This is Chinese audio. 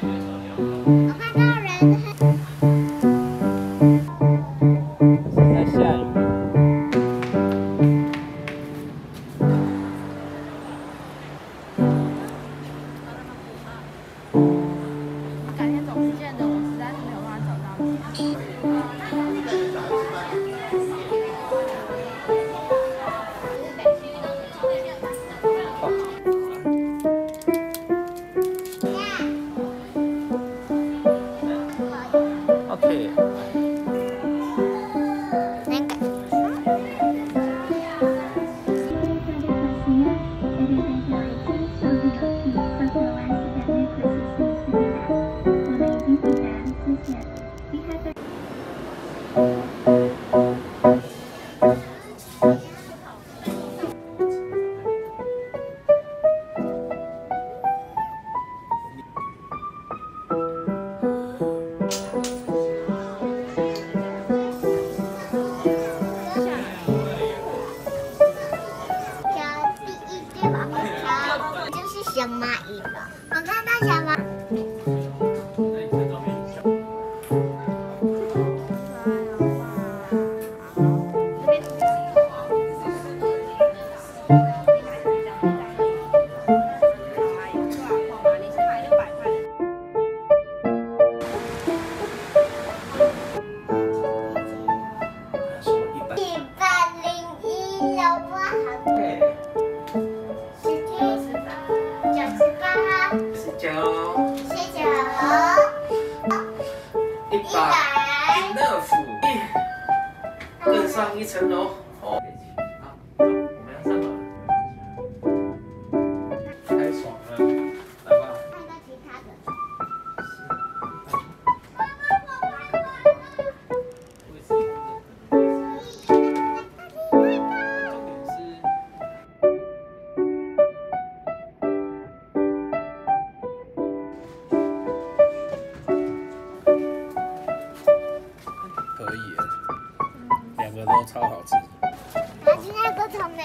Shit. 小蚂蚁了。我看到小蚂。一百零一了，我好。十九，谢谢哦。一一百，百，乐府，更上一层楼。可以，两个都超好吃。还是那个草莓。